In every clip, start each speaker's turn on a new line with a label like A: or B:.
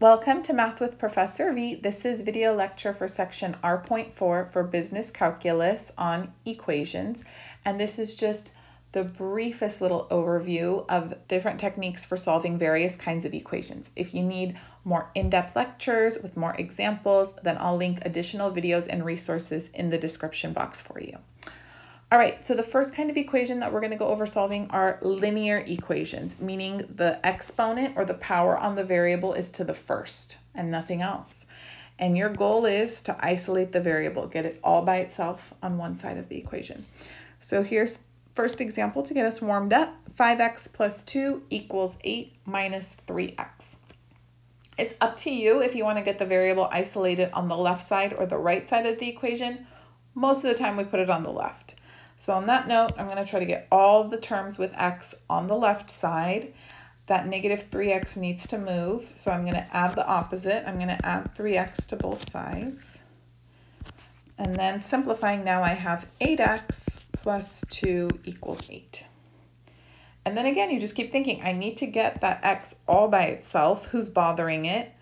A: Welcome to Math with Professor V. This is video lecture for section R.4 for business calculus on equations. And this is just the briefest little overview of different techniques for solving various kinds of equations. If you need more in-depth lectures with more examples, then I'll link additional videos and resources in the description box for you. All right, so the first kind of equation that we're going to go over solving are linear equations, meaning the exponent or the power on the variable is to the first and nothing else. And your goal is to isolate the variable, get it all by itself on one side of the equation. So here's first example to get us warmed up. 5x plus 2 equals 8 minus 3x. It's up to you if you want to get the variable isolated on the left side or the right side of the equation. Most of the time we put it on the left. So on that note, I'm going to try to get all the terms with x on the left side. That negative 3x needs to move, so I'm going to add the opposite. I'm going to add 3x to both sides. And then simplifying now, I have 8x plus 2 equals 8. And then again, you just keep thinking, I need to get that x all by itself. Who's bothering it?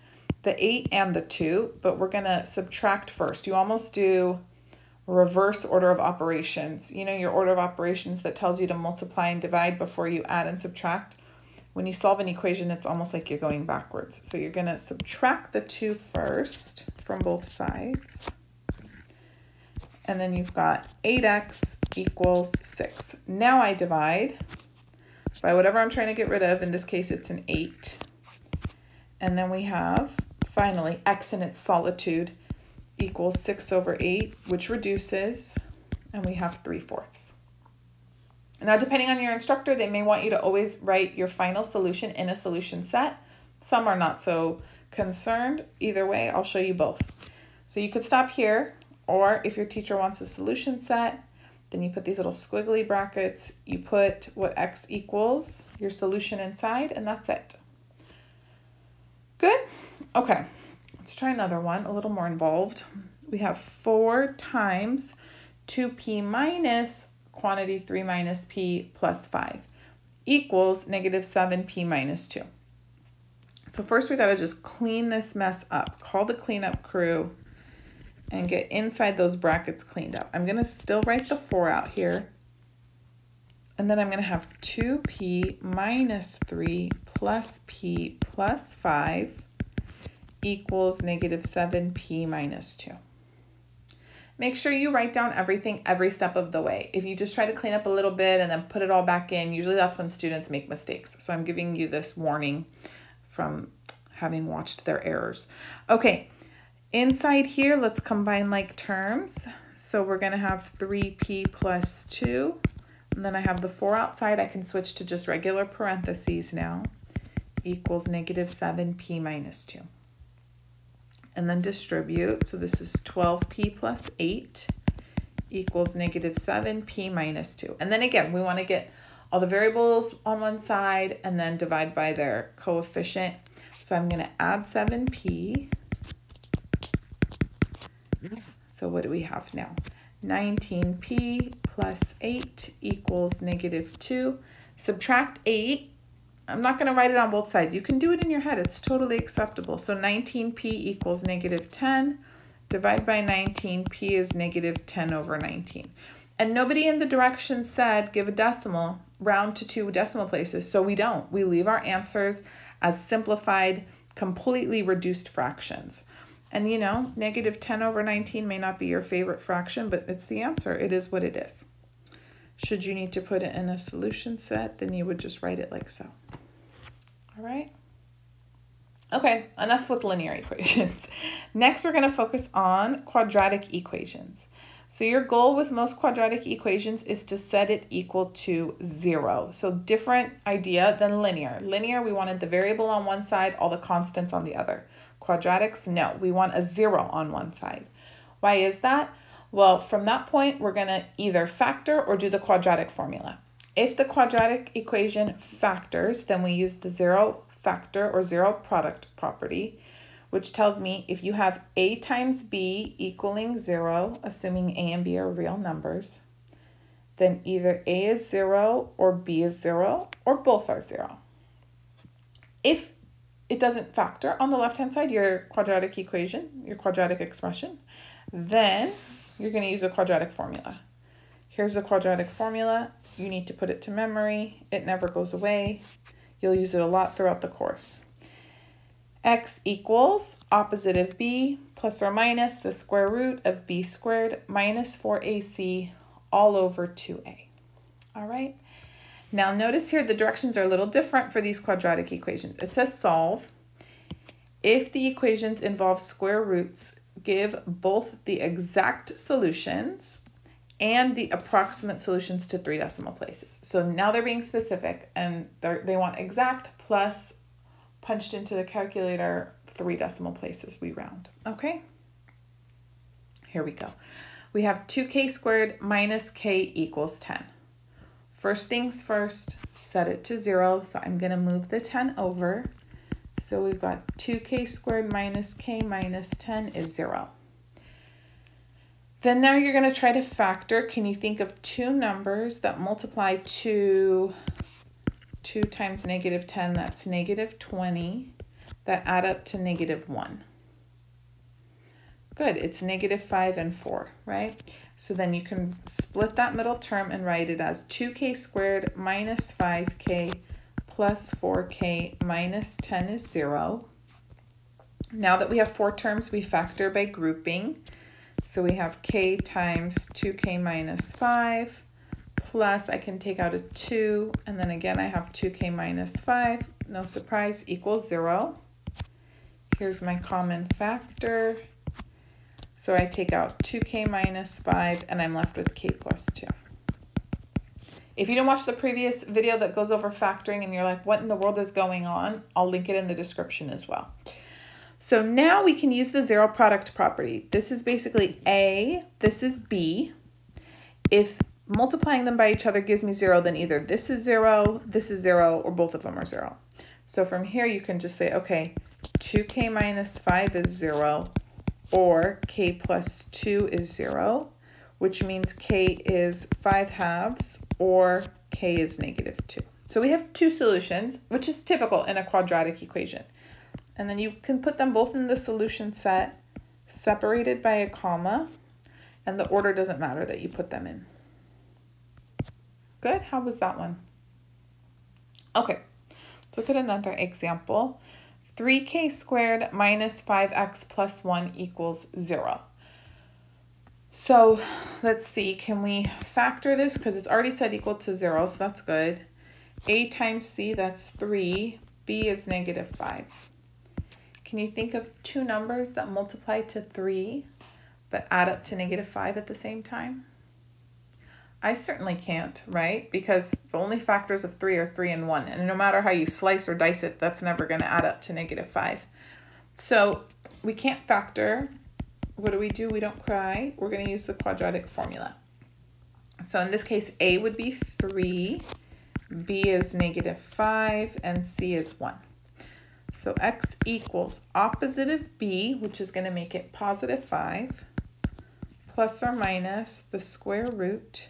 A: The 8 and the 2, but we're going to subtract first. You almost do reverse order of operations. You know, your order of operations that tells you to multiply and divide before you add and subtract. When you solve an equation, it's almost like you're going backwards. So you're going to subtract the 2 first from both sides. And then you've got 8x equals 6. Now I divide by whatever I'm trying to get rid of. In this case, it's an 8. And then we have, finally, x in its solitude equals 6 over 8, which reduces, and we have 3 fourths. Now, depending on your instructor, they may want you to always write your final solution in a solution set. Some are not so concerned. Either way, I'll show you both. So you could stop here, or if your teacher wants a solution set, then you put these little squiggly brackets, you put what x equals, your solution inside, and that's it. Good? Okay. Let's try another one, a little more involved. We have 4 times 2p minus quantity 3 minus p plus 5 equals negative 7p minus 2. So first we got to just clean this mess up. Call the cleanup crew and get inside those brackets cleaned up. I'm going to still write the 4 out here. And then I'm going to have 2p minus 3 plus p plus 5 equals negative 7p minus 2. Make sure you write down everything every step of the way. If you just try to clean up a little bit and then put it all back in, usually that's when students make mistakes. So I'm giving you this warning from having watched their errors. Okay, inside here, let's combine like terms. So we're to have 3p plus 2. And then I have the 4 outside. I can switch to just regular parentheses now. Equals negative 7p minus 2 and then distribute. So this is 12p plus 8 equals negative 7p minus 2. And then again, we want to get all the variables on one side and then divide by their coefficient. So I'm going to add 7p. So what do we have now? 19p plus 8 equals negative 2. Subtract 8 I'm not going to write it on both sides. You can do it in your head. It's totally acceptable. So 19p equals negative 10. Divide by 19p is negative 10 over 19. And nobody in the directions said give a decimal, round to two decimal places. So we don't. We leave our answers as simplified, completely reduced fractions. And you know, negative 10 over 19 may not be your favorite fraction, but it's the answer. It is what it is. Should you need to put it in a solution set, then you would just write it like so. All right. Okay, enough with linear equations. Next, we're going to focus on quadratic equations. So your goal with most quadratic equations is to set it equal to zero. So different idea than linear. Linear, we wanted the variable on one side, all the constants on the other. Quadratics, no, we want a zero on one side. Why is that? Well, from that point, we're going to either factor or do the quadratic formula. If the quadratic equation factors, then we use the zero factor or zero product property, which tells me if you have a times b equaling zero, assuming a and b are real numbers, then either a is zero or b is zero or both are zero. If it doesn't factor on the left-hand side, your quadratic equation, your quadratic expression, then you're going to use a quadratic formula. Here's the quadratic formula. You need to put it to memory. It never goes away. You'll use it a lot throughout the course. x equals opposite of b plus or minus the square root of b squared minus 4ac all over 2a. All right. Now notice here the directions are a little different for these quadratic equations. It says solve. If the equations involve square roots, give both the exact solutions and the approximate solutions to three decimal places. So now they're being specific and they want exact plus punched into the calculator three decimal places we round. Okay, here we go. We have 2k squared minus k equals 10. First things first, set it to zero. So I'm gonna move the 10 over. So we've got 2k squared minus k minus 10 is zero. Then now you're gonna try to factor. Can you think of two numbers that multiply to 2 times negative 10, that's negative 20, that add up to negative 1? Good, it's negative 5 and 4, right? So then you can split that middle term and write it as 2k squared minus 5k plus 4k minus 10 is 0. Now that we have four terms, we factor by grouping. So we have k times 2k minus 5 plus I can take out a 2 and then again I have 2k minus 5, no surprise, equals 0. Here's my common factor so I take out 2k minus 5 and I'm left with k plus 2. If you didn't watch the previous video that goes over factoring and you're like, what in the world is going on? I'll link it in the description as well. So now we can use the zero product property. This is basically A, this is B. If multiplying them by each other gives me zero, then either this is zero, this is zero, or both of them are zero. So from here you can just say, okay, 2k minus 5 is zero, or k plus 2 is 0, which means k is 5 halves or k is negative 2. So we have two solutions, which is typical in a quadratic equation. And then you can put them both in the solution set, separated by a comma, and the order doesn't matter that you put them in. Good, how was that one? Okay, let's look at another example. 3k squared minus 5x plus 1 equals 0. So let's see, can we factor this? Because it's already said equal to 0, so that's good. a times c, that's 3. b is negative 5. Can you think of two numbers that multiply to 3 but add up to negative 5 at the same time? I certainly can't, right? Because the only factors of 3 are 3 and 1. And no matter how you slice or dice it, that's never going to add up to negative 5. So we can't factor. What do we do? We don't cry. We're going to use the quadratic formula. So in this case, A would be 3, B is negative 5, and C is 1. So x equals opposite of B, which is going to make it positive 5, plus or minus the square root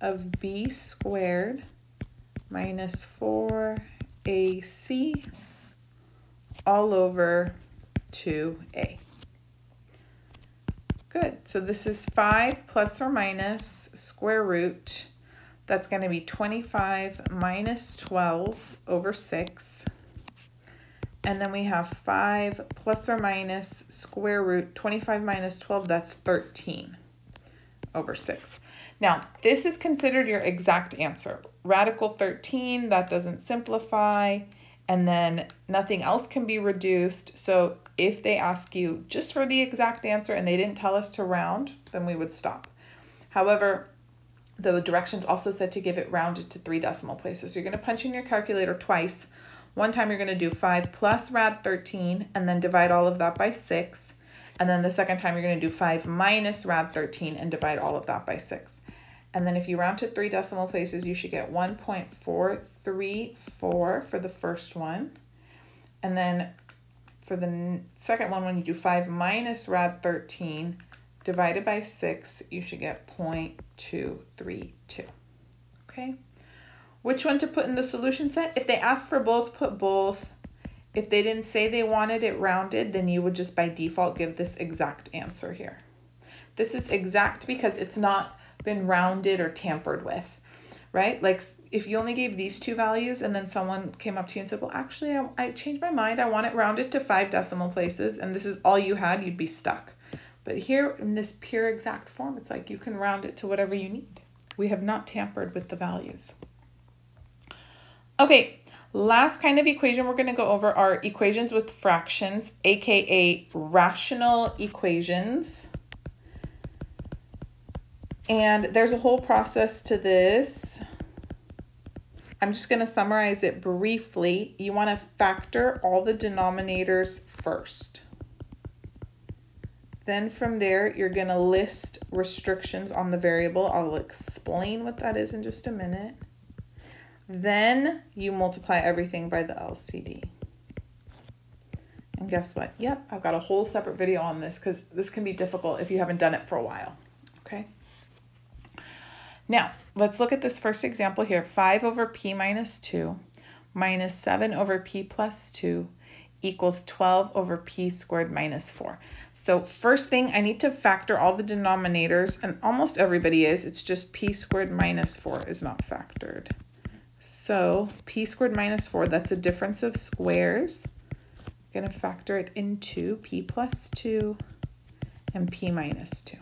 A: of b squared minus 4ac all over 2a. Good, so this is 5 plus or minus square root. That's going to be 25 minus 12 over 6. And then we have 5 plus or minus square root, 25 minus 12, that's 13 over 6. Now, this is considered your exact answer. Radical 13, that doesn't simplify, and then nothing else can be reduced. So if they ask you just for the exact answer and they didn't tell us to round, then we would stop. However, the directions also said to give it rounded to three decimal places. So you're going to punch in your calculator twice. One time you're going to do 5 plus rad 13 and then divide all of that by 6. And then the second time you're going to do 5 minus rad 13 and divide all of that by 6. And then if you round to three decimal places, you should get 1.434 for the first one. And then for the second one, when you do 5 minus rad 13 divided by 6, you should get 0.232. Okay? Which one to put in the solution set? If they ask for both, put both. If they didn't say they wanted it rounded, then you would just by default give this exact answer here. This is exact because it's not been rounded or tampered with, right? Like if you only gave these two values and then someone came up to you and said, well, actually, I, I changed my mind. I want it rounded to five decimal places and this is all you had, you'd be stuck. But here in this pure exact form, it's like you can round it to whatever you need. We have not tampered with the values. Okay, last kind of equation we're going to go over are equations with fractions, aka rational equations. And there's a whole process to this. I'm just going to summarize it briefly. You want to factor all the denominators first. Then from there, you're going to list restrictions on the variable. I'll explain what that is in just a minute. Then you multiply everything by the LCD. And guess what? Yep, I've got a whole separate video on this because this can be difficult if you haven't done it for a while. Now, let's look at this first example here. 5 over p minus 2 minus 7 over p plus 2 equals 12 over p squared minus 4. So first thing, I need to factor all the denominators, and almost everybody is. It's just p squared minus 4 is not factored. So p squared minus 4, that's a difference of squares. I'm going to factor it into p plus 2 and p minus 2.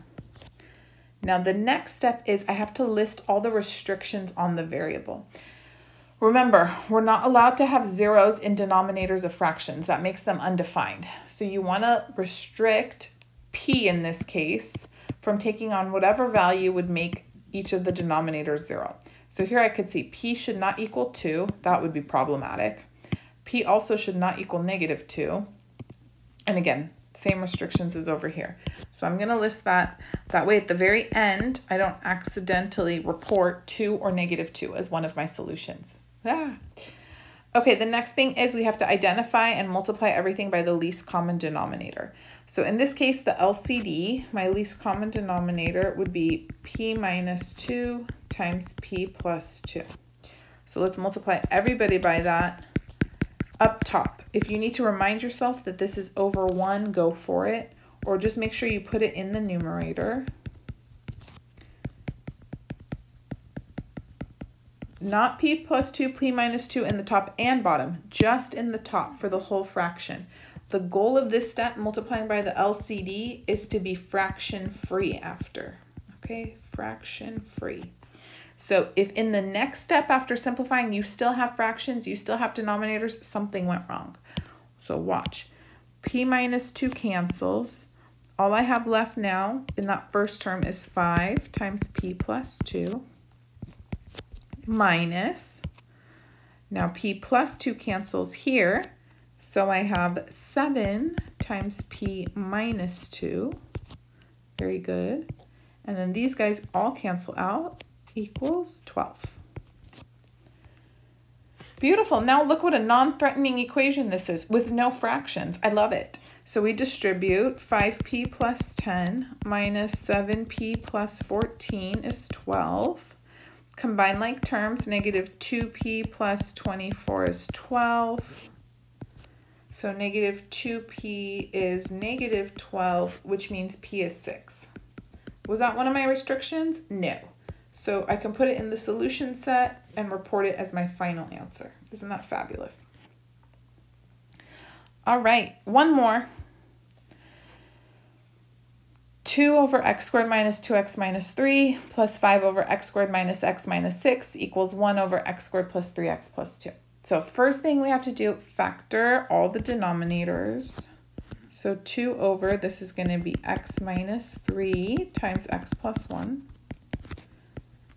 A: Now the next step is I have to list all the restrictions on the variable. Remember, we're not allowed to have zeros in denominators of fractions. That makes them undefined. So you want to restrict p in this case from taking on whatever value would make each of the denominators zero. So here I could see p should not equal 2. That would be problematic. p also should not equal negative 2. And again, same restrictions as over here. So I'm going to list that. That way at the very end, I don't accidentally report 2 or negative 2 as one of my solutions. Ah. Okay, the next thing is we have to identify and multiply everything by the least common denominator. So in this case, the LCD, my least common denominator would be p minus 2 times p plus 2. So let's multiply everybody by that up top. If you need to remind yourself that this is over 1, go for it. Or just make sure you put it in the numerator. not p plus 2, p minus 2 in the top and bottom, just in the top for the whole fraction. The goal of this step, multiplying by the LCD, is to be fraction free after. Okay, fraction free. So if in the next step after simplifying, you still have fractions, you still have denominators, something went wrong. So watch. p minus 2 cancels. All I have left now in that first term is 5 times p plus 2 minus, now p plus 2 cancels here, so I have 7 times p minus 2. Very good. And then these guys all cancel out, equals 12. Beautiful. Now look what a non-threatening equation this is with no fractions. I love it. So we distribute 5p plus 10 minus 7p plus 14 is 12. Combine like terms, negative 2p plus 24 is 12. So negative 2p is negative 12, which means p is 6. Was that one of my restrictions? No. So I can put it in the solution set and report it as my final answer. Isn't that fabulous? All right, one more. 2 over x squared minus 2x minus 3 plus 5 over x squared minus x minus 6 equals 1 over x squared plus 3x plus 2. So first thing we have to do, factor all the denominators. So 2 over, this is going to be x minus 3 times x plus 1.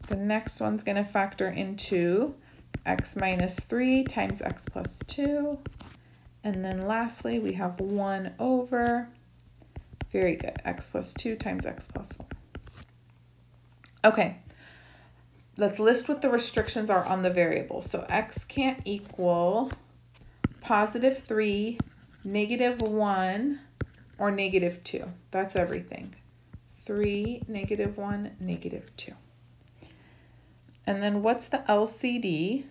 A: The next one's going to factor into x minus 3 times x plus 2. And then lastly, we have 1 over very good. x plus 2 times x plus 1. Okay, let's list what the restrictions are on the variable. So x can't equal positive 3, negative 1, or negative 2. That's everything. 3, negative 1, negative 2. And then what's the LCD?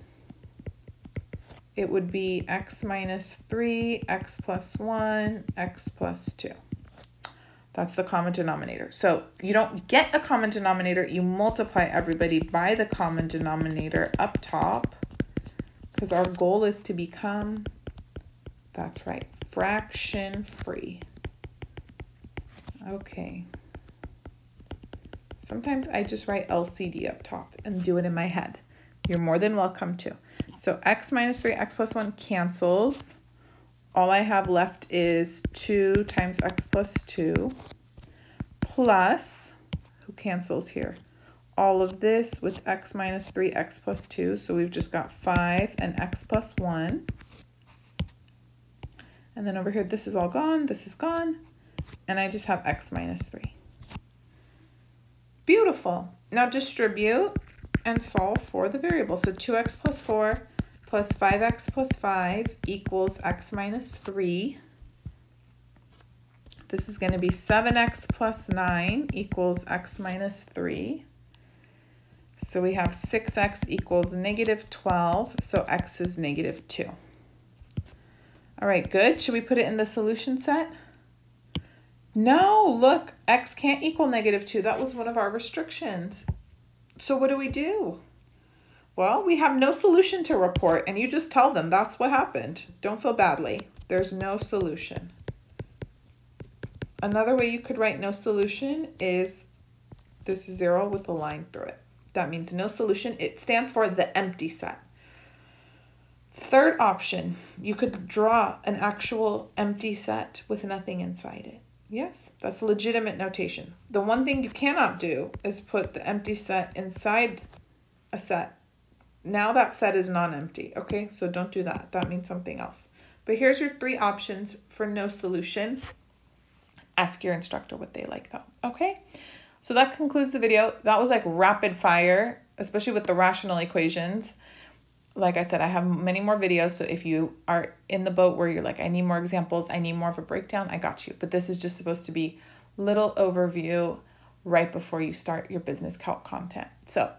A: It would be x minus 3, x plus 1, x plus 2. That's the common denominator. So you don't get a common denominator, you multiply everybody by the common denominator up top because our goal is to become, that's right, fraction free. Okay. Sometimes I just write LCD up top and do it in my head. You're more than welcome to. So x minus 3, x plus 1 cancels all I have left is 2 times x plus 2 plus, who cancels here? All of this with x minus 3, x plus 2. So we've just got 5 and x plus 1. And then over here, this is all gone, this is gone. And I just have x minus 3. Beautiful. Now distribute and solve for the variable. So 2x plus 4 plus 5x plus 5 equals x minus 3. This is going to be 7x plus 9 equals x minus 3. So we have 6x equals negative 12, so x is negative 2. All right, good. Should we put it in the solution set? No, look, x can't equal negative 2. That was one of our restrictions. So what do we do? Well, we have no solution to report, and you just tell them that's what happened. Don't feel badly. There's no solution. Another way you could write no solution is this zero with a line through it. That means no solution. It stands for the empty set. Third option, you could draw an actual empty set with nothing inside it. Yes, that's legitimate notation. The one thing you cannot do is put the empty set inside a set now that set is non-empty, okay? So don't do that. That means something else. But here's your three options for no solution. Ask your instructor what they like though, okay? So that concludes the video. That was like rapid fire, especially with the rational equations. Like I said, I have many more videos. So if you are in the boat where you're like, I need more examples, I need more of a breakdown, I got you. But this is just supposed to be little overview right before you start your business content. So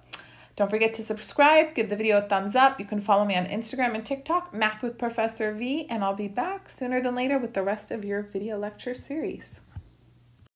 A: don't forget to subscribe, give the video a thumbs up. You can follow me on Instagram and TikTok, Math with Professor V, and I'll be back sooner than later with the rest of your video lecture series.